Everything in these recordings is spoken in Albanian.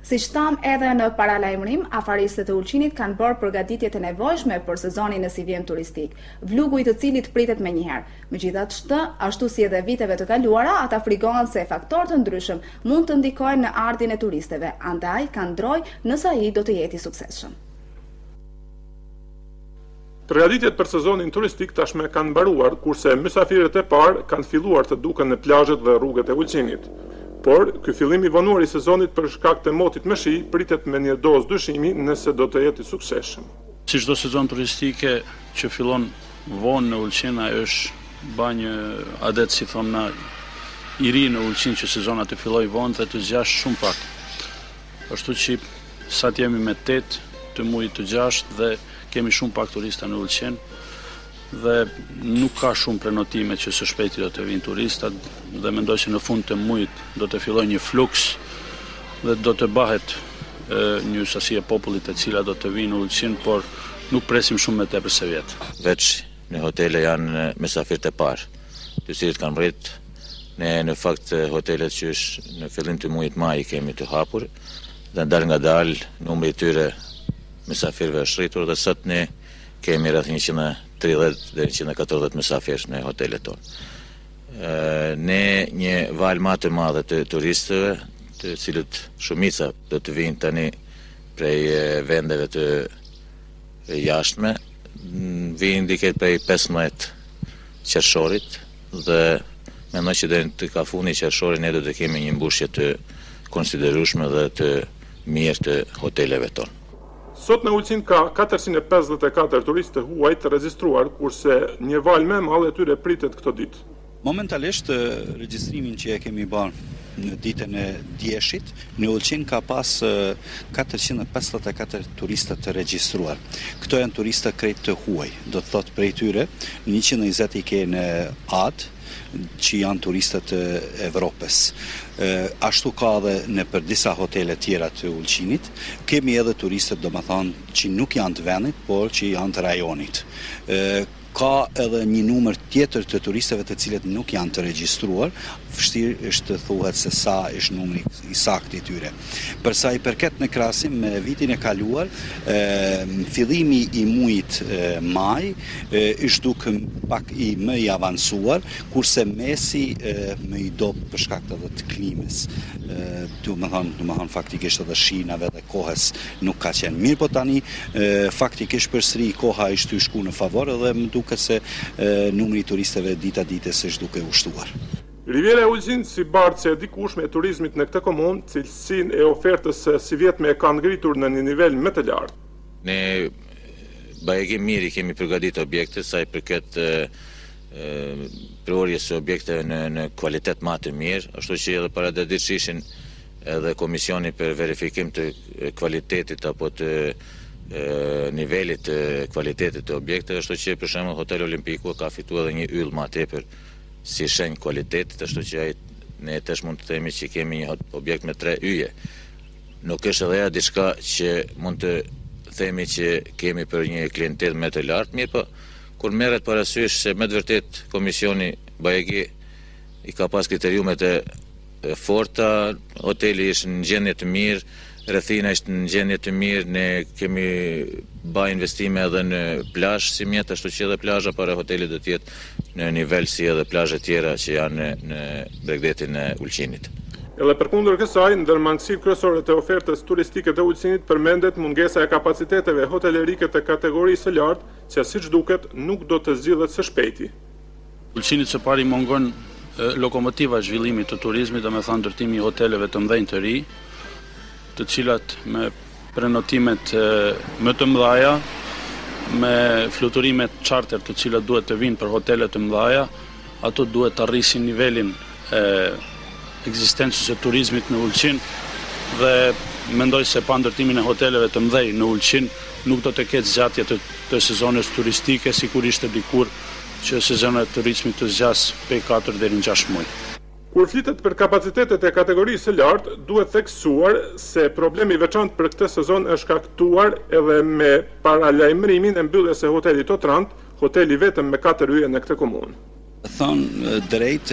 Siç thamë edhe në paralajmërim, afaristët e Ulqinit kanë bërë përgatitjet e nevojshme për sezonin e sivjem turistik, vlugu i të cilit pritet menjëherë. Megjithatë, ashtu si edhe viteve të kaluara, ata frikohen se faktorë të ndryshëm mund të ndikojnë në ardhjen e turistëve, andaj kanë drojë nëse ai do të jetë i suksesshëm. Përgatitjet për sezonin turistik tashmë kanë mbaruar, kurse mysafirët e parë kanë filluar të duken në plazhet dhe rrugët e Ulqinit. Por, ky fillim i vonuar i sezonit për shkak të motit me shi, pritet me një dozë dyshimi nëse do të jetë i suksesshëm. Si çdo sezon turistike që fillon vonë në Ulqin, ajo është bâ një adet, si thonë na, i ri në Ulqin që sezona të fillojë vonë dhe të zgjasë shumë pak. Ashtu që sot jemi me tetë të mujit të gjashtë dhe kemi shumë pak turista në Ulqin dhe nuk ka shumë prenotime që së shpejti do të vinë turistat dhe mendoj se në fund të mujit do të filloj një fluks dhe do të bahet një sasi e popullit e cila do të vijë në Ulqin, por nuk presim shumë më tepër se vjet. Veç Në hotele janë mysafirët e parë, të cilët kanë arrit. Ne në fakt hotelet qysh në fillim të muajit maj i kemi të hapur dhe dalngadal numri i atyre mysafirëve është rritur dhe sot ne kemi rreth 130 dhe 140 mysafirë në hotelet tona. Ne një valë ma të madhe të turistëve, të cilët shumica do të vinë tani prej vendeve të jashtme vijnë diku prej pesëmbëdhjetë qershorit dhe mendoj që deri te ka fundi i qershorit ne do të kemi një mbushje të konsiderueshme dhe të mirë të hoteleve tona. Sot në Ulqin ka katërqind e pesëdhjetë e katër turistë të huaj të regjistruar, kurse një valë më e madhe e tyre pritet këto ditë. Momentalisht regjistrimin që e kemi ba në ditën e djeshit, në Ulqin ka pas 454 turista të regjistruar. Këto janë turista krejt të huaj, do të thotë prej tyre njëqind e njëzet i ke në Adë, që janë turista të Evropës. Ashtu ka edhe nëpër disa hotele tjera të Ulqinit, kemi edhe turistët domethënë që nuk janë të vendit, por që janë të rajonit. Ka edhe një numër tjetër të turistëve të cilët nuk janë të regjistruar, vështirë është të thuhet se sa është numri i saktë i tyre. Për sa i përket në krahasim me vitin e kaluar, fillimi i muajit maj është duk pak më i avancuar, kurse mesi më i dobët për shkak edhe të klimës, domethënë, domethënë faktikisht edhe shinave dhe kohës nuk ka qenë. Mirëpo tani faktikisht përsëri koha isht tu shku në favor edhe më duket se numri i turisteve dita dites është duke u shtuar. Riviera e Ulqinit si bartëse e dikurshme e turizmit në këtë komunë, cilësinë e ofertës së sivjetme e ka ngritur në një nivel më të lartë. Ne bajegi mirë i kemi përgatitur objektet sa i përket prurjes së objekteve në kualitet ma të mirë, ashtu që edhe para dy ditësh ishin Edhe Komisioni për Verifikim të Kualitetit apo të nivelit të kualitetit të objekteve, ashtu që për shembull Hotel Olimpiku ka fitu edhe një yll ma tepër si shenjë kualiteti, ashtu që ai ne tash mund të themi që kemi një objekt me tre yje. Nuk është edhe ja diçka që mund të themi që kemi për një klientelë më të lartë, mirëpo kur merret parasysh se me të vërtetë komisioni bajegi i ka pas kriteriumet e forta, hoteli isht në gjendje të mirë, rrethina isht në gjendje të mirë, ne kemi ba investime edhe në plazh sivjet, ashtu që edhe plazha para hotelit do të jetë në nivel si edhe plazhe tjera që janë në bregdetin e Ulqinit. Edhe përkundër kësaj, ndër mangësitë kryesore të ofertës turistike të Ulqinit përmendet mungesa e kapaciteteve hotelerike të kategorisë së lartë, që siç duket nuk do të zgjidhet së shpejti. Ulqinit së pari mungon lokomotiva e zhvillimit të turizmit, domethanë ndërtimi i hoteleve të mdhenj të ri, të cilat me prenotimet më të mdhaja, me fluturimet charter të cilat duhet të vinë për hotelet të mdhaja, ato duhet ta rrisin nivelin e ekzistencës së turizmit në Ulqin dhe mendoj se pa ndërtimin e hoteleve të mdhej në Ulqin nuk do të ketë zgjatje të, të sezonës turistike sikur ishte dikur që sezona e turizmit të zgjas prej 4 deri në 6 muaj. Kur flitet për kapacitetet e kategorisë së lartë, duhet theksuar se problem i veçantë për këtë sezon është shkaktuar edhe me paralajmërimin e mbylljes së hotelit Otrant, hotel i vetëm me katër yje në këtë komunë. Thon drejt,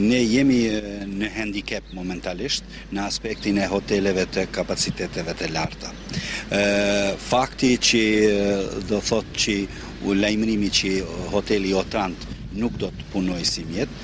ne jemi në hendikep momentalisht në aspektin e hoteleve të kapaciteteve të larta. Fakti që do thotë që lajmërimi që hoteli Otrant nuk do të punojë sivjet,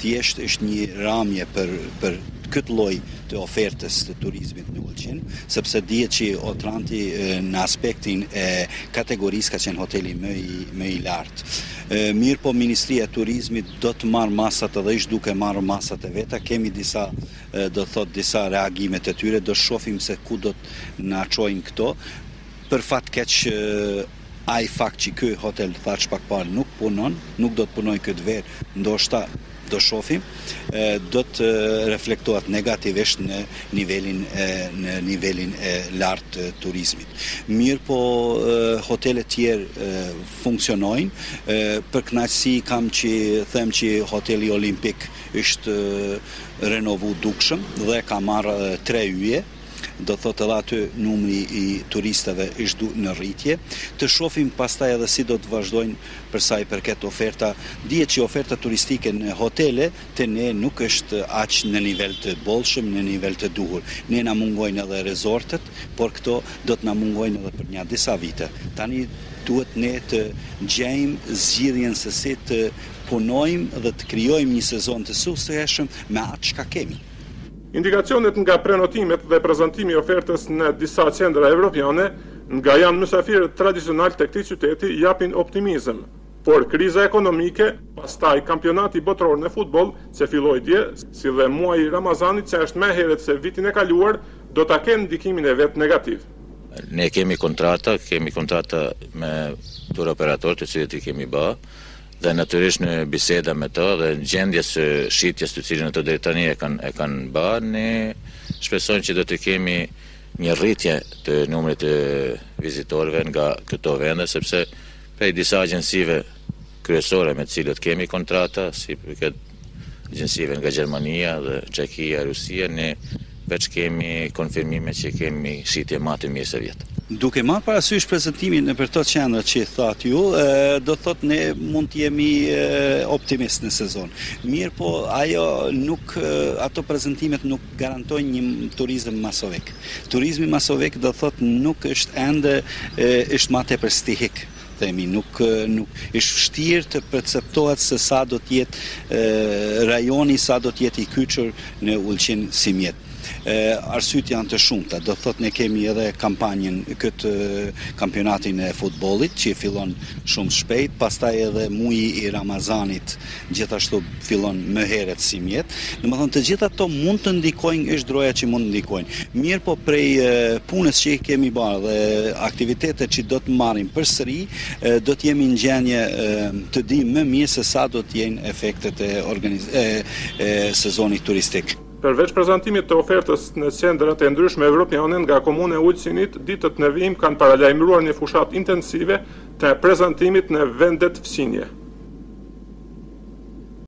thjesht është një ramje për për këtë lloj të ofertës të turizmit në Ulqin, sepse dihet që Otranti në aspektin e kategorisë ka qenë hoteli më i më i lartë. Mirëpo Ministria e Turizmit do të marrë masat edhe isht duke marrë masat e veta. Kemi disa, do të thotë, disa reagime të tyre, do shohim se ku do të na çojnë këto. Për fat keq ai fakt që ky hotel thash pak parë nuk punon, nuk do të punojë këtë verë, ndoshta Do shofim, do të reflektohet negativisht në nivelin e në nivelin e lartë të turizmit. Mirëpo hotelet tjerë funksionojnë, për kënaqësi kam që them që hoteli Olimpik është renovu dukshëm dhe ka marrë tre yje, do të thotë edhe aty numri i turistëve është në rritje. Të shofim pastaj edhe si do të vazhdojnë për sa i përket oferta. Dihet që oferta turistike në hotele te ne nuk është aq në nivel të bollshëm, në nivel të duhur. Ne na mungojnë edhe rezortet, por këto do të na mungojnë edhe për nja disa vite. Tani duhet ne të gjejmë zgjidhjen se si të punojmë dhe të krijojmë një sezon të suksesshëm me atë çka kemi. Indikacionet nga prenotimet dhe prezantimi i ofertës në disa qendra evropiane, nga janë mysafirët tradicionalë të këtij qyteti, japin optimizëm. Por kriza ekonomike, pastaj Kampionati Botëror në futboll, që filloi dje, si dhe muaji i Ramazanit që është më herët se vitin e kaluar, do ta kenë ndikimin e vet negativ. Ne kemi kontrata, kemi kontrata me turoperatorë të cilët i kemi bë, dhe natyrisht në biseda me to dhe në gjendje të shitjes të cilin ato deri tani e kanë e kanë ba, ne shpresojmë që do të kemi një rritje të numrit të vizitorëve nga këto vende sepse prej disa agjencive kryesore me të cilat kemi kontrata si përket agjencive nga Gjermania dhe Çekia, Rusia, ne veç kemi konfirmime që kemi shitje ma të mirë se vjet. Duke marrë parasysh prezantimin nëpër këto qendra që i thatë ju, do të thotë ne mund të jemi optimistë në sezon. Mirëpo ajo nuk ato prezantimet nuk garantojnë një turizëm masovik. Turizmi masovik do të thotë nuk është ende është ma tepër stihik. themi nuk nuk është vështirë të perceptohet se sa do të jetë rajoni sa do të jetë i kyçur në Ulqin sivjet, arsyet janë të shumta. Do të thotë ne kemi edhe kampanjën këtë kampionatin e futbollit që fillon shumë shpejt, pastaj edhe muji i Ramazanit gjithashtu fillon më herët sivjet, domethënë të gjitha ato mund të ndikojnë, është droja që mund të ndikojnë. Mirëpo prej punës që i kemi bërë dhe aktivitetet që do të marrim përsëri, do të jemi në gjendje të dimë më mirë se sa do të jenë efektet e, e, e sezonit turistik. Përveç prezantimit të ofertës në qendrat e ndryshme evropiane nga Komuna e Ulqinit, ditët në vijim kanë paralajmëruar një fushatë intensive të prezantimit në vendet fqinje.